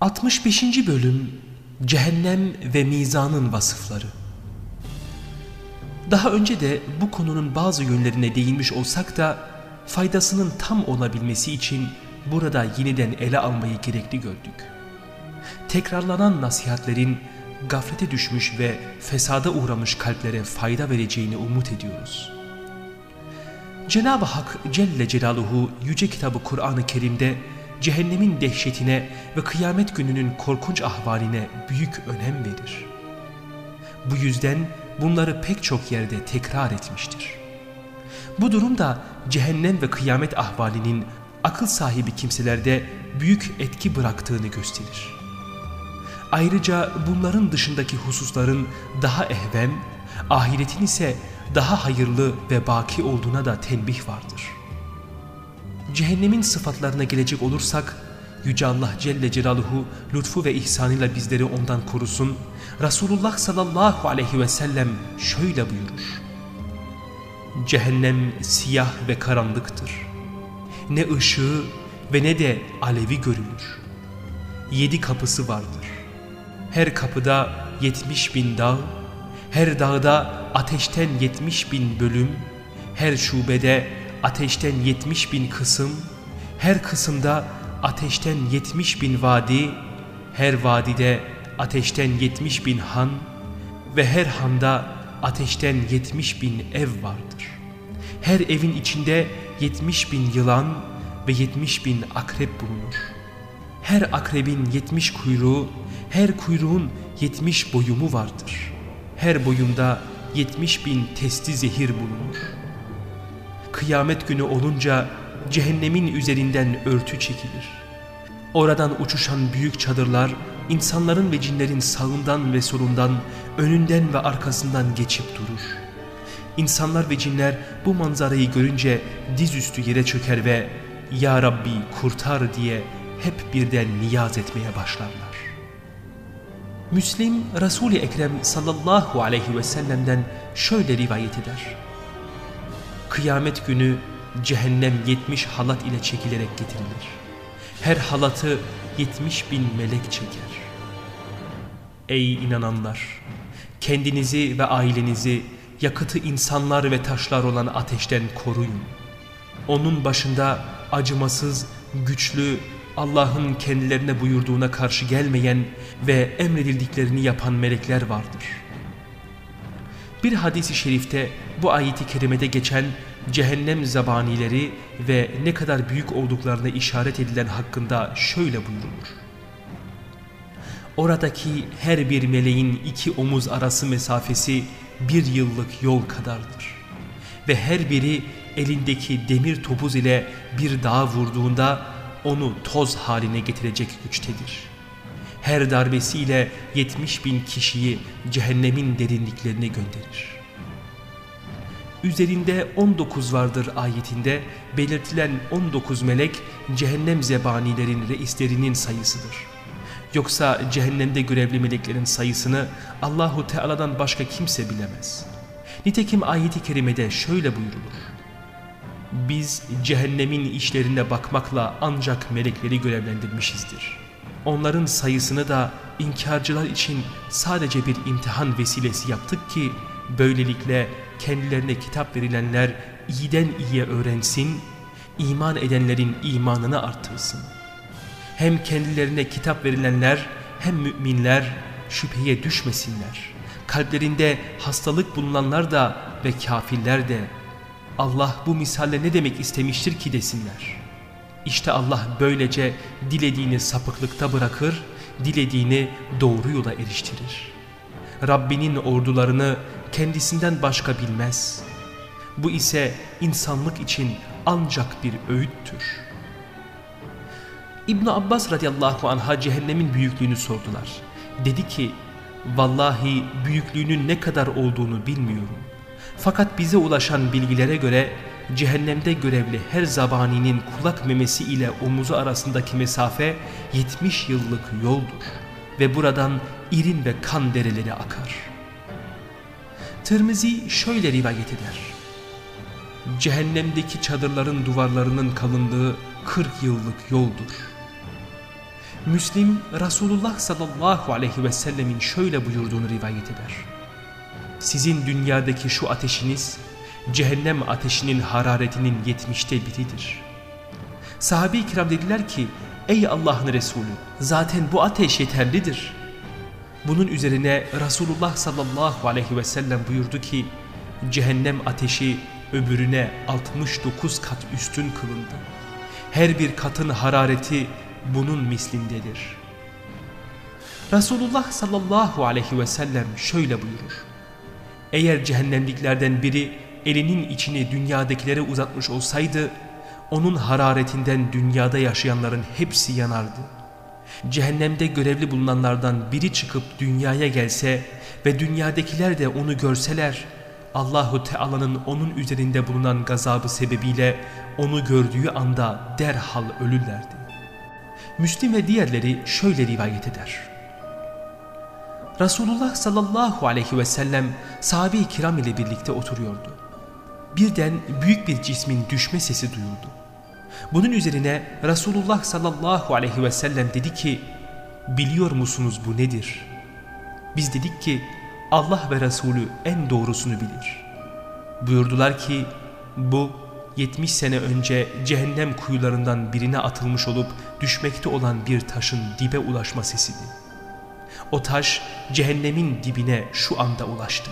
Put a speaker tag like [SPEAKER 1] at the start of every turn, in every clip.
[SPEAKER 1] 65. Bölüm Cehennem ve Mizanın Vasıfları Daha önce de bu konunun bazı yönlerine değinmiş olsak da faydasının tam olabilmesi için burada yeniden ele almayı gerekli gördük. Tekrarlanan nasihatlerin gaflete düşmüş ve fesada uğramış kalplere fayda vereceğini umut ediyoruz. Cenab-ı Hak Celle Celaluhu Yüce Kitabı Kur'an-ı Kerim'de cehennemin dehşetine ve kıyamet gününün korkunç ahvaline büyük önem verir. Bu yüzden bunları pek çok yerde tekrar etmiştir. Bu durum da cehennem ve kıyamet ahvalinin akıl sahibi kimselerde büyük etki bıraktığını gösterir. Ayrıca bunların dışındaki hususların daha ehvem, ahiretin ise daha hayırlı ve baki olduğuna da tenbih vardır.'' Cehennemin sıfatlarına gelecek olursak Yüce Allah Celle Celaluhu lütfu ve ihsanıyla bizleri ondan korusun. Resulullah sallallahu aleyhi ve sellem şöyle buyurur. Cehennem siyah ve karanlıktır. Ne ışığı ve ne de alevi görülür. Yedi kapısı vardır. Her kapıda yetmiş bin dağ, her dağda ateşten yetmiş bin bölüm, her şubede ateşten yetmiş bin kısım, her kısımda ateşten yetmiş bin vadi, her vadide ateşten yetmiş bin han ve her handa ateşten yetmiş bin ev vardır. Her evin içinde yetmiş bin yılan ve yetmiş bin akrep bulunur. Her akrebin yetmiş kuyruğu, her kuyruğun yetmiş boyumu vardır. Her boyunda yetmiş bin testi zehir bulunur.'' Kıyamet günü olunca cehennemin üzerinden örtü çekilir. Oradan uçuşan büyük çadırlar insanların ve cinlerin sağından ve solundan, önünden ve arkasından geçip durur. İnsanlar ve cinler bu manzarayı görünce dizüstü yere çöker ve ''Ya Rabbi kurtar'' diye hep birden niyaz etmeye başlarlar. Müslim Resul-i Ekrem sallallahu aleyhi ve sellem'den şöyle rivayet eder. Kıyamet günü cehennem yetmiş halat ile çekilerek getirilir. Her halatı yetmiş bin melek çeker. Ey inananlar! Kendinizi ve ailenizi yakıtı insanlar ve taşlar olan ateşten koruyun. Onun başında acımasız, güçlü, Allah'ın kendilerine buyurduğuna karşı gelmeyen ve emredildiklerini yapan melekler vardır.'' Bir hadisi şerifte bu ayeti kerimede geçen cehennem zabanileri ve ne kadar büyük olduklarına işaret edilen hakkında şöyle buyurulur. Oradaki her bir meleğin iki omuz arası mesafesi bir yıllık yol kadardır. Ve her biri elindeki demir topuz ile bir dağa vurduğunda onu toz haline getirecek güçtedir.'' Her darbesiyle 70 bin kişiyi cehennemin derinliklerine gönderir. Üzerinde 19 vardır ayetinde belirtilen 19 melek cehennem zebanilerin reislerinin sayısıdır. Yoksa cehennemde görevli meleklerin sayısını Allahu Teala'dan başka kimse bilemez. Nitekim ayeti kerimede şöyle buyurulur. Biz cehennemin işlerine bakmakla ancak melekleri görevlendirmişizdir. Onların sayısını da inkarcılar için sadece bir imtihan vesilesi yaptık ki böylelikle kendilerine kitap verilenler iyiden iyiye öğrensin, iman edenlerin imanını artırsın. Hem kendilerine kitap verilenler hem müminler şüpheye düşmesinler. Kalplerinde hastalık bulunanlar da ve kafirler de Allah bu misalle ne demek istemiştir ki desinler. İşte Allah böylece dilediğini sapıklıkta bırakır, dilediğini doğru yola eriştirir. Rabbinin ordularını kendisinden başka bilmez. Bu ise insanlık için ancak bir öğüttür. İbn Abbas radıyallahu anh'a cehennemin büyüklüğünü sordular. Dedi ki, vallahi büyüklüğünün ne kadar olduğunu bilmiyorum. Fakat bize ulaşan bilgilere göre cehennemde görevli her zabaninin kulak memesi ile omuzu arasındaki mesafe 70 yıllık yoldur ve buradan irin ve kan dereleri akar. Tirmizi şöyle rivayet eder. Cehennemdeki çadırların duvarlarının kalınlığı 40 yıllık yoldur. Müslim Resulullah sallallahu aleyhi ve sellemin şöyle buyurduğunu rivayet eder. Sizin dünyadaki şu ateşiniz cehennem ateşinin hararetinin yetmişte biridir. Sahabe-i kiram dediler ki ey Allah'ın Resulü zaten bu ateş yeterlidir. Bunun üzerine Resulullah sallallahu aleyhi ve sellem buyurdu ki cehennem ateşi öbürüne 69 kat üstün kılındı. Her bir katın harareti bunun mislindedir. Resulullah sallallahu aleyhi ve sellem şöyle buyurur. Eğer cehennemliklerden biri elinin içini dünyadakilere uzatmış olsaydı, onun hararetinden dünyada yaşayanların hepsi yanardı. Cehennemde görevli bulunanlardan biri çıkıp dünyaya gelse ve dünyadakiler de onu görseler, Allahu Teala'nın onun üzerinde bulunan gazabı sebebiyle onu gördüğü anda derhal ölürlerdi. Müslim ve diğerleri şöyle rivayet eder. Resulullah sallallahu aleyhi ve sellem sahabe-i kiram ile birlikte oturuyordu. Birden büyük bir cismin düşme sesi duyuldu. Bunun üzerine Resulullah sallallahu aleyhi ve sellem dedi ki biliyor musunuz bu nedir? Biz dedik ki Allah ve Resulü en doğrusunu bilir. Buyurdular ki bu 70 sene önce cehennem kuyularından birine atılmış olup düşmekte olan bir taşın dibe ulaşma sesiydi. O taş cehennemin dibine şu anda ulaştı.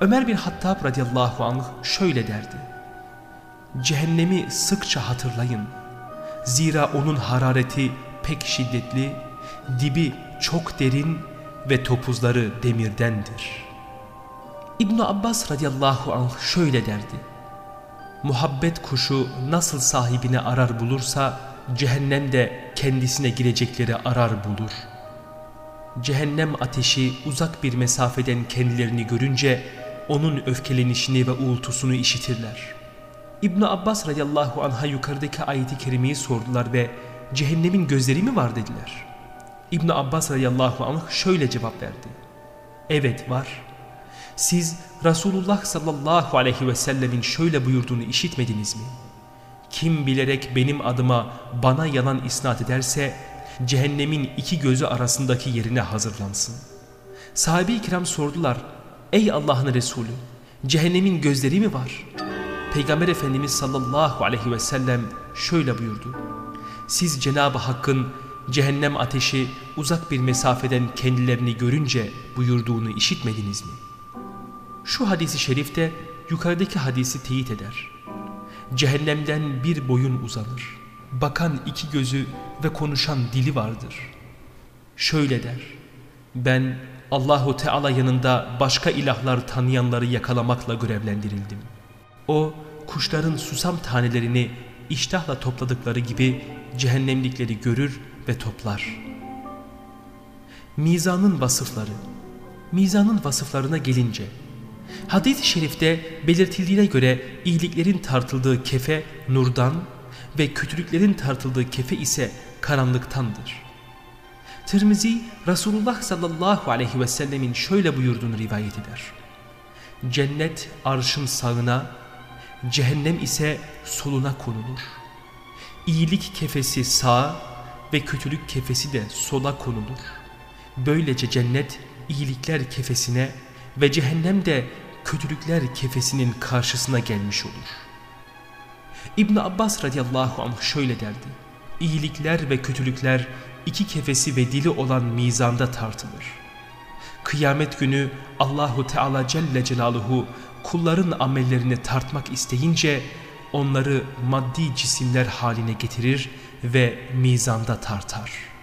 [SPEAKER 1] Ömer bin Hattab radıyallahu anh şöyle derdi. Cehennemi sıkça hatırlayın. Zira onun harareti pek şiddetli, dibi çok derin ve topuzları demirdendir. İbn Abbas radıyallahu anh şöyle derdi. Muhabbet kuşu nasıl sahibini arar bulursa cehennem de kendisine girecekleri arar bulur. Cehennem ateşi uzak bir mesafeden kendilerini görünce onun öfkelenişini ve uğultusunu işitirler. İbn Abbas radıyallahu anh'a yukarıdaki ayeti kerimeyi sordular ve cehennemin gözleri mi var dediler. İbn Abbas radıyallahu anh şöyle cevap verdi. Evet var. Siz Resulullah sallallahu aleyhi ve sellemin şöyle buyurduğunu işitmediniz mi? Kim bilerek benim adıma bana yalan isnat ederse cehennemin iki gözü arasındaki yerine hazırlansın. Sahabe-i kiram sordular. Ey Allah'ın Resulü cehennemin gözleri mi var? Peygamber Efendimiz sallallahu aleyhi ve sellem şöyle buyurdu. Siz Cenab-ı Hakk'ın cehennem ateşi uzak bir mesafeden kendilerini görünce buyurduğunu işitmediniz mi? Şu hadisi şerifte yukarıdaki hadisi teyit eder. Cehennemden bir boyun uzanır. Bakan iki gözü ve konuşan dili vardır. Şöyle der. Ben Allahu Teala yanında başka ilahlar tanıyanları yakalamakla görevlendirildim. O kuşların susam tanelerini iştahla topladıkları gibi cehennemlikleri görür ve toplar. Mizanın vasıfları Mizanın vasıflarına gelince Hadis-i şerifte belirtildiğine göre iyiliklerin tartıldığı kefe nurdan ve kötülüklerin tartıldığı kefe ise karanlıktandır. Tirmizi Resulullah sallallahu aleyhi ve sellemin şöyle buyurduğunu rivayet eder. Cennet arşın sağına, cehennem ise soluna konulur. İyilik kefesi sağa ve kötülük kefesi de sola konulur. Böylece cennet iyilikler kefesine ve cehennem de kötülükler kefesinin karşısına gelmiş olur. İbn Abbas radıyallahu anh şöyle derdi. İyilikler ve kötülükler iki kefesi ve dili olan mizanda tartılır. Kıyamet günü Allahu Teala Celle Celaluhu kulların amellerini tartmak isteyince onları maddi cisimler haline getirir ve mizanda tartar.''